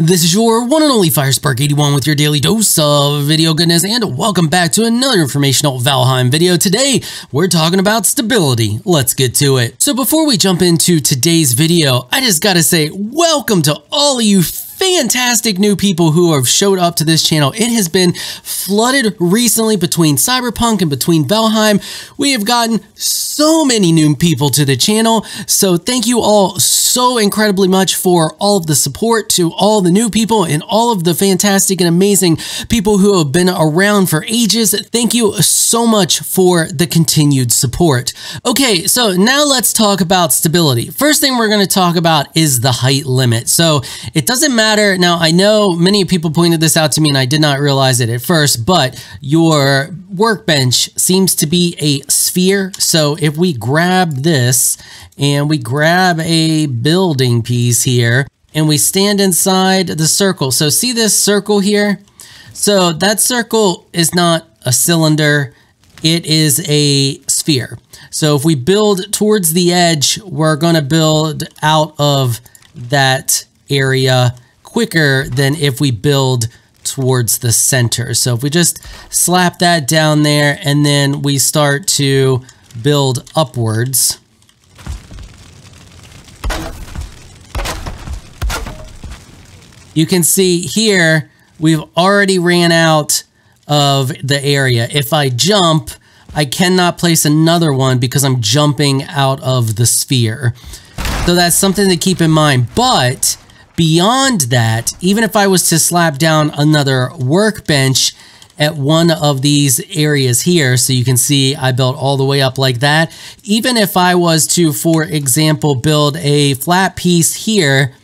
This is your one and only Firespark81 with your daily dose of video goodness and welcome back to another informational Valheim video. Today, we're talking about stability. Let's get to it. So before we jump into today's video, I just gotta say welcome to all of you fantastic new people who have showed up to this channel. It has been flooded recently between Cyberpunk and between Valheim. We have gotten so many new people to the channel. So thank you all so incredibly much for all of the support to all the new people and all of the fantastic and amazing people who have been around for ages. Thank you so much for the continued support. Okay, so now let's talk about stability. First thing we're going to talk about is the height limit. So it doesn't matter matter. Now, I know many people pointed this out to me and I did not realize it at first, but your workbench seems to be a sphere. So if we grab this and we grab a building piece here and we stand inside the circle. So see this circle here? So that circle is not a cylinder. It is a sphere. So if we build towards the edge, we're going to build out of that area quicker than if we build towards the center. So if we just slap that down there and then we start to build upwards. You can see here, we've already ran out of the area. If I jump, I cannot place another one because I'm jumping out of the sphere. So that's something to keep in mind. But Beyond that, even if I was to slap down another workbench at one of these areas here, so you can see I built all the way up like that, even if I was to, for example, build a flat piece here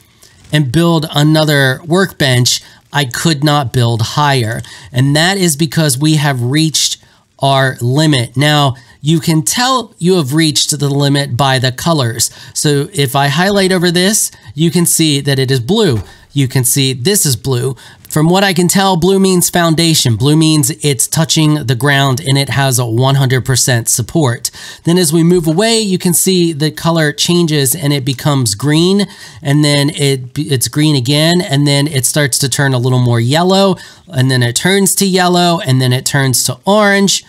and build another workbench, I could not build higher. And that is because we have reached our limit. Now, you can tell you have reached the limit by the colors. So if I highlight over this, you can see that it is blue. You can see this is blue. From what I can tell, blue means foundation. Blue means it's touching the ground and it has a 100% support. Then as we move away, you can see the color changes and it becomes green and then it it's green again and then it starts to turn a little more yellow and then it turns to yellow and then it turns to orange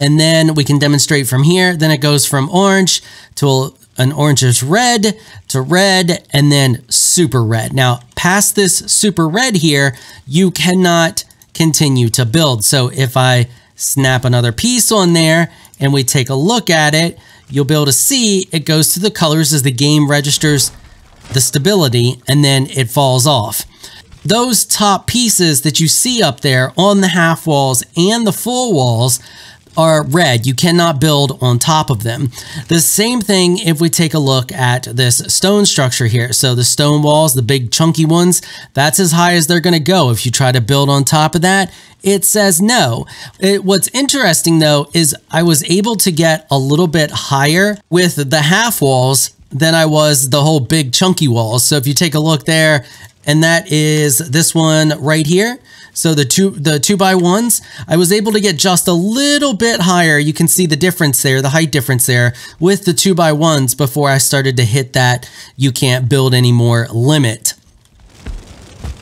and then we can demonstrate from here. Then it goes from orange to an orangish red to red and then super red. Now, past this super red here, you cannot continue to build. So if I snap another piece on there and we take a look at it, you'll be able to see it goes to the colors as the game registers the stability and then it falls off. Those top pieces that you see up there on the half walls and the full walls are red. You cannot build on top of them. The same thing if we take a look at this stone structure here. So the stone walls, the big chunky ones, that's as high as they're going to go. If you try to build on top of that, it says no. It, what's interesting though is I was able to get a little bit higher with the half walls than I was the whole big chunky walls. So if you take a look there, and that is this one right here. So the two the two by ones, I was able to get just a little bit higher. You can see the difference there, the height difference there with the two by ones before I started to hit that you can't build anymore limit.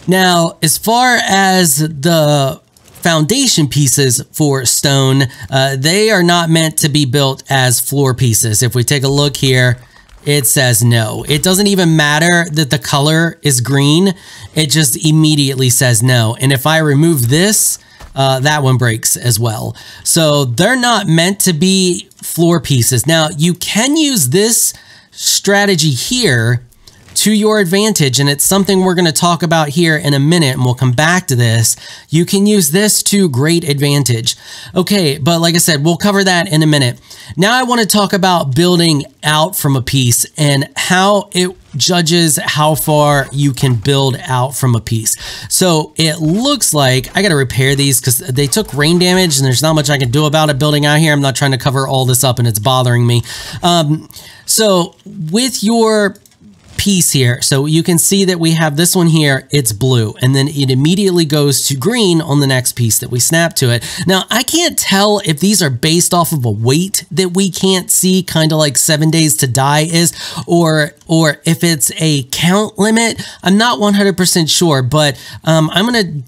Now, as far as the foundation pieces for stone, uh, they are not meant to be built as floor pieces. If we take a look here, it says no. It doesn't even matter that the color is green. It just immediately says no. And if I remove this, uh, that one breaks as well. So they're not meant to be floor pieces. Now you can use this strategy here to your advantage. And it's something we're going to talk about here in a minute, and we'll come back to this. You can use this to great advantage. Okay, but like I said, we'll cover that in a minute. Now I want to talk about building out from a piece and how it judges how far you can build out from a piece. So it looks like I got to repair these because they took rain damage and there's not much I can do about it building out here. I'm not trying to cover all this up and it's bothering me. Um, so with your piece here. So you can see that we have this one here, it's blue, and then it immediately goes to green on the next piece that we snap to it. Now, I can't tell if these are based off of a weight that we can't see, kind of like seven days to die is, or, or if it's a count limit. I'm not 100% sure, but um, I'm going to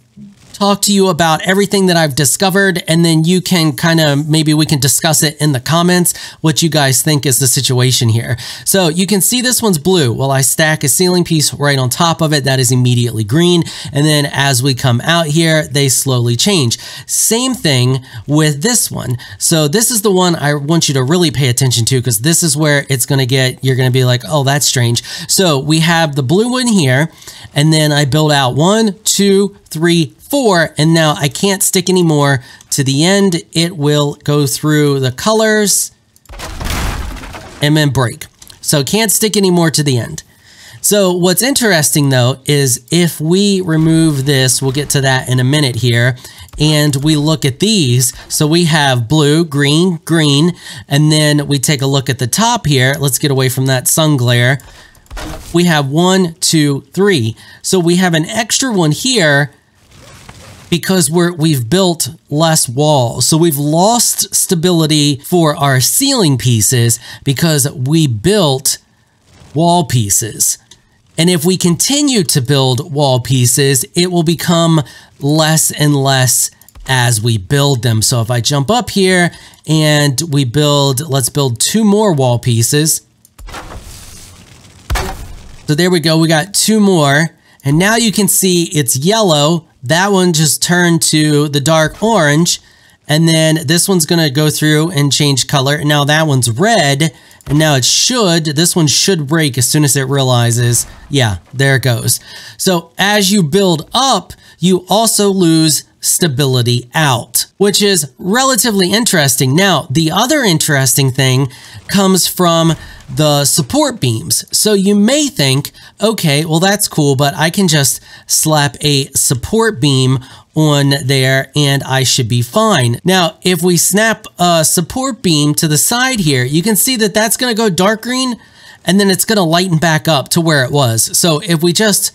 talk to you about everything that I've discovered, and then you can kind of maybe we can discuss it in the comments what you guys think is the situation here. So you can see this one's blue. Well, I stack a ceiling piece right on top of it. That is immediately green. And then as we come out here, they slowly change. Same thing with this one. So this is the one I want you to really pay attention to because this is where it's going to get, you're going to be like, oh, that's strange. So we have the blue one here, and then I build out one, two, three, four, and now I can't stick anymore to the end. It will go through the colors and then break. So can't stick anymore to the end. So what's interesting though is if we remove this, we'll get to that in a minute here, and we look at these. So we have blue, green, green, and then we take a look at the top here. Let's get away from that sun glare. We have one, two, three. So we have an extra one here because we're we've built less walls. So we've lost stability for our ceiling pieces because we built wall pieces. And if we continue to build wall pieces, it will become less and less as we build them. So if I jump up here and we build, let's build two more wall pieces. So there we go. We got two more. And now you can see it's yellow that one just turned to the dark orange. And then this one's going to go through and change color. Now that one's red. And now it should, this one should break as soon as it realizes, yeah, there it goes. So as you build up, you also lose stability out, which is relatively interesting. Now, the other interesting thing comes from the support beams. So you may think, okay, well, that's cool, but I can just slap a support beam on there and I should be fine. Now, if we snap a support beam to the side here, you can see that that's going to go dark green and then it's going to lighten back up to where it was. So if we just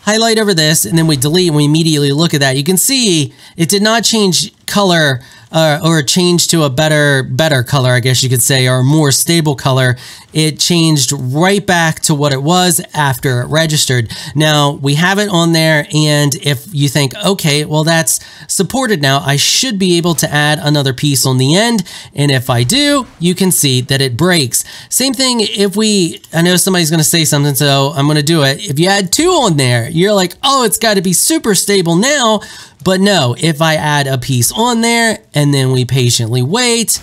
highlight over this and then we delete and we immediately look at that, you can see it did not change color uh, or change to a better better color, I guess you could say, or more stable color, it changed right back to what it was after it registered. Now we have it on there, and if you think, okay, well that's supported now, I should be able to add another piece on the end, and if I do, you can see that it breaks. Same thing if we, I know somebody's to say something, so I'm to do it. If you add two on there, you're like, oh, it's got to be super stable now, but no, if I add a piece on there and then we patiently wait,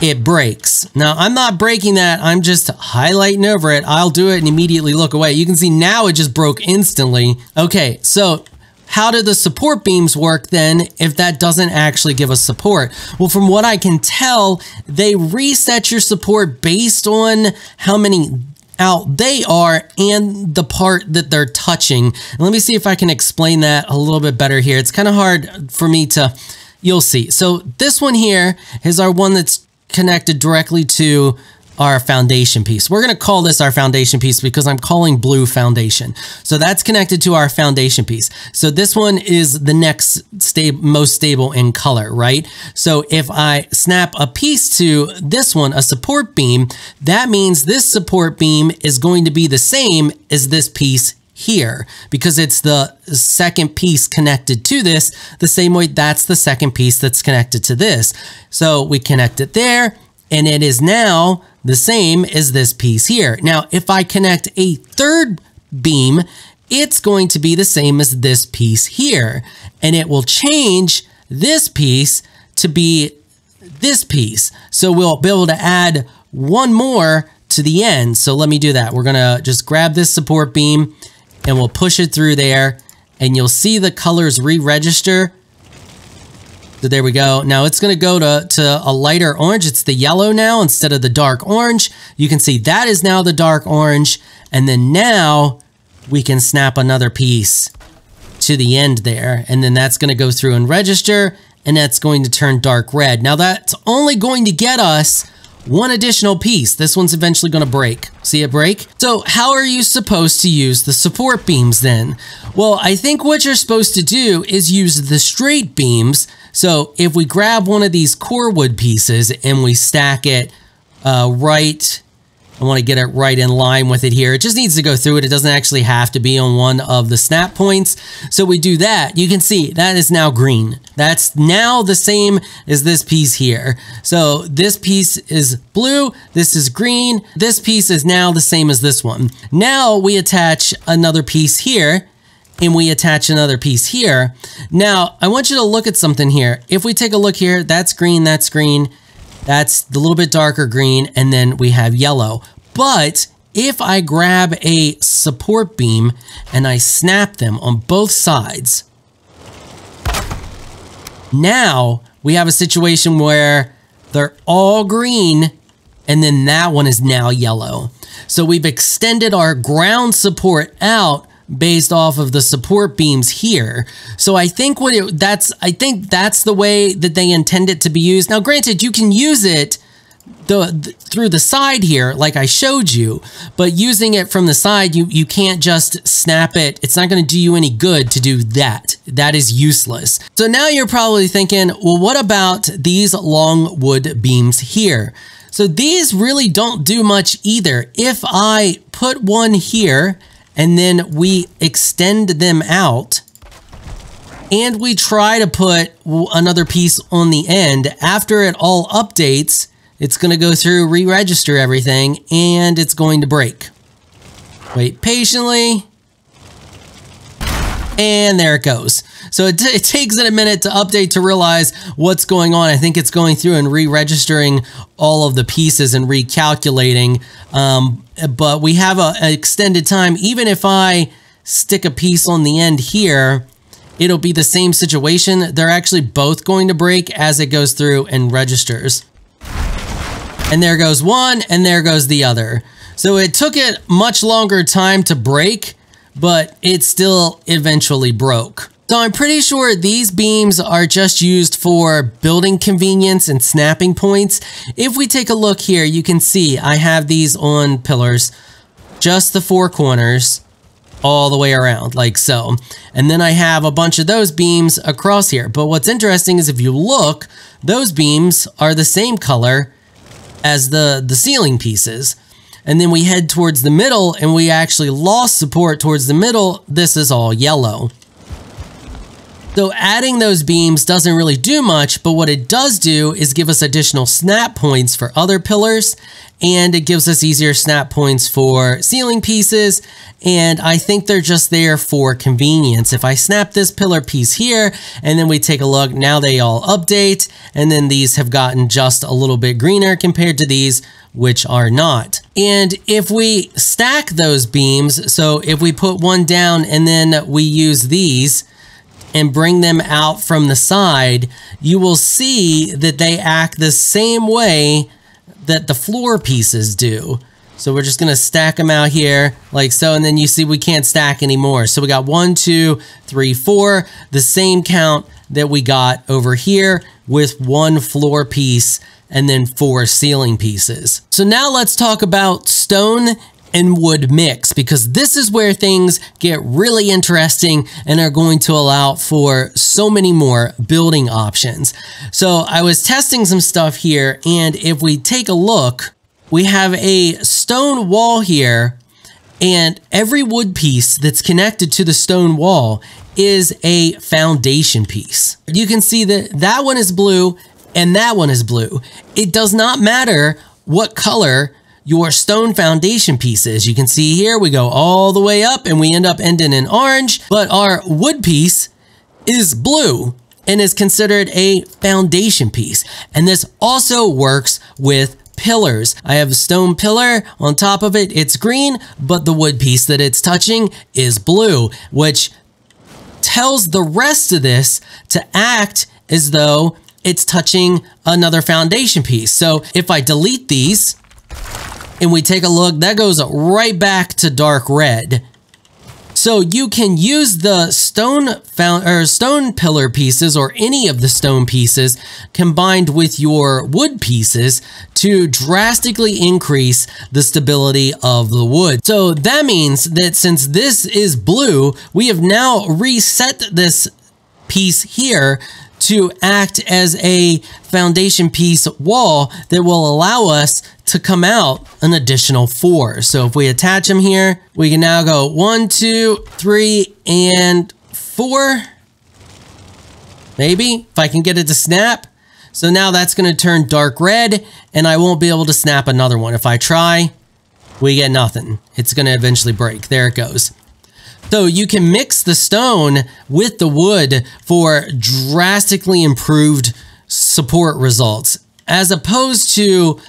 it breaks. Now, I'm not breaking that. I'm just highlighting over it. I'll do it and immediately look away. You can see now it just broke instantly. Okay, so how do the support beams work then if that doesn't actually give us support? Well, from what I can tell, they reset your support based on how many out they are and the part that they're touching. let me see if I can explain that a little bit better here. It's kind of hard for me to, you'll see. So this one here is our one that's connected directly to our foundation piece. We're going to call this our foundation piece because I'm calling blue foundation. So that's connected to our foundation piece. So this one is the next sta most stable in color, right? So if I snap a piece to this one, a support beam, that means this support beam is going to be the same as this piece here because it's the second piece connected to this the same way that's the second piece that's connected to this. So we connect it there and it is now the same as this piece here. Now, if I connect a third beam, it's going to be the same as this piece here. And it will change this piece to be this piece. So we'll be able to add one more to the end. So let me do that. We're gonna just grab this support beam and we'll push it through there and you'll see the colors re-register there we go. Now it's going to go to, to a lighter orange. It's the yellow now instead of the dark orange. You can see that is now the dark orange. And then now we can snap another piece to the end there. And then that's going to go through and register. And that's going to turn dark red. Now that's only going to get us one additional piece. This one's eventually going to break. See it break? So how are you supposed to use the support beams then? Well, I think what you're supposed to do is use the straight beams. So if we grab one of these core wood pieces and we stack it uh, right I want to get it right in line with it here. It just needs to go through it. It doesn't actually have to be on one of the snap points. So we do that. You can see that is now green. That's now the same as this piece here. So this piece is blue. This is green. This piece is now the same as this one. Now we attach another piece here and we attach another piece here. Now, I want you to look at something here. If we take a look here, that's green, that's green. That's the little bit darker green, and then we have yellow. But if I grab a support beam and I snap them on both sides, now we have a situation where they're all green and then that one is now yellow. So we've extended our ground support out based off of the support beams here. So I think what it, that's I think that's the way that they intend it to be used. Now granted you can use it the, the, through the side here like I showed you, but using it from the side you you can't just snap it. It's not going to do you any good to do that. That is useless. So now you're probably thinking, well what about these long wood beams here? So these really don't do much either. If I put one here and then we extend them out and we try to put another piece on the end. After it all updates, it's going to go through, re-register everything, and it's going to break. Wait patiently. And there it goes. So it, it, takes it a minute to update to realize what's going on. I think it's going through and re-registering all of the pieces and recalculating. Um, but we have a, an extended time. Even if I stick a piece on the end here, it'll be the same situation. They're actually both going to break as it goes through and registers. And there goes one and there goes the other. So it took it much longer time to break but it still eventually broke. So I'm pretty sure these beams are just used for building convenience and snapping points. If we take a look here, you can see I have these on pillars, just the four corners all the way around like so. And then I have a bunch of those beams across here. But what's interesting is if you look, those beams are the same color as the, the ceiling pieces and then we head towards the middle and we actually lost support towards the middle, this is all yellow. So adding those beams doesn't really do much, but what it does do is give us additional snap points for other pillars, and it gives us easier snap points for ceiling pieces, and I think they're just there for convenience. If I snap this pillar piece here, and then we take a look, now they all update, and then these have gotten just a little bit greener compared to these, which are not. And if we stack those beams, so if we put one down and then we use these, and bring them out from the side, you will see that they act the same way that the floor pieces do. So we're just going to stack them out here like so. And then you see we can't stack anymore. So we got one, two, three, four, the same count that we got over here with one floor piece and then four ceiling pieces. So now let's talk about stone and wood mix because this is where things get really interesting and are going to allow for so many more building options. So I was testing some stuff here and if we take a look, we have a stone wall here and every wood piece that's connected to the stone wall is a foundation piece. You can see that that one is blue and that one is blue. It does not matter what color your stone foundation pieces. You can see here, we go all the way up and we end up ending in orange, but our wood piece is blue and is considered a foundation piece. And this also works with pillars. I have a stone pillar on top of it. It's green, but the wood piece that it's touching is blue, which tells the rest of this to act as though it's touching another foundation piece. So if I delete these, and we take a look, that goes right back to dark red. So you can use the stone found or stone pillar pieces or any of the stone pieces combined with your wood pieces to drastically increase the stability of the wood. So that means that since this is blue, we have now reset this piece here to act as a foundation piece wall that will allow us to come out an additional four. So if we attach them here, we can now go one, two, three, and four. Maybe if I can get it to snap. So now that's going to turn dark red and I won't be able to snap another one. If I try, we get nothing. It's going to eventually break. There it goes. So you can mix the stone with the wood for drastically improved support results as opposed to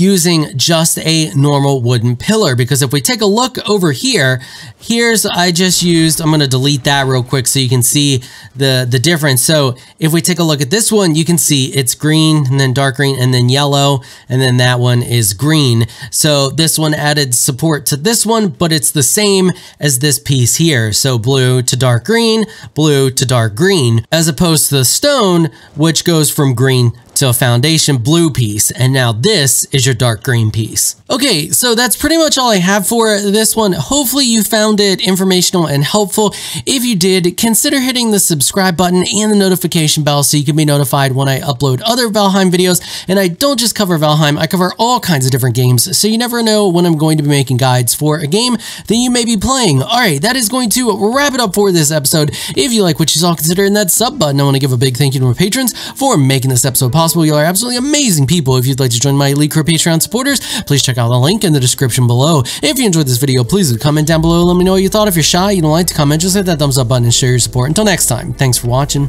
using just a normal wooden pillar. Because if we take a look over here here's I just used I'm going to delete that real quick so you can see the the difference. So if we take a look at this one you can see it's green and then dark green and then yellow and then that one is green. So this one added support to this one but it's the same as this piece here. So blue to dark green blue to dark green as opposed to the stone which goes from green a foundation blue piece, and now this is your dark green piece. Okay, so that's pretty much all I have for this one. Hopefully you found it informational and helpful. If you did, consider hitting the subscribe button and the notification bell so you can be notified when I upload other Valheim videos. And I don't just cover Valheim, I cover all kinds of different games, so you never know when I'm going to be making guides for a game that you may be playing. All right, that is going to wrap it up for this episode. If you like what you saw, consider hitting that sub button. I want to give a big thank you to my patrons for making this episode possible possible. You are absolutely amazing people. If you'd like to join my Elite Crew Patreon supporters, please check out the link in the description below. If you enjoyed this video, please comment down below. Let me know what you thought. If you're shy, you don't like to comment, just hit that thumbs up button and share your support. Until next time, thanks for watching.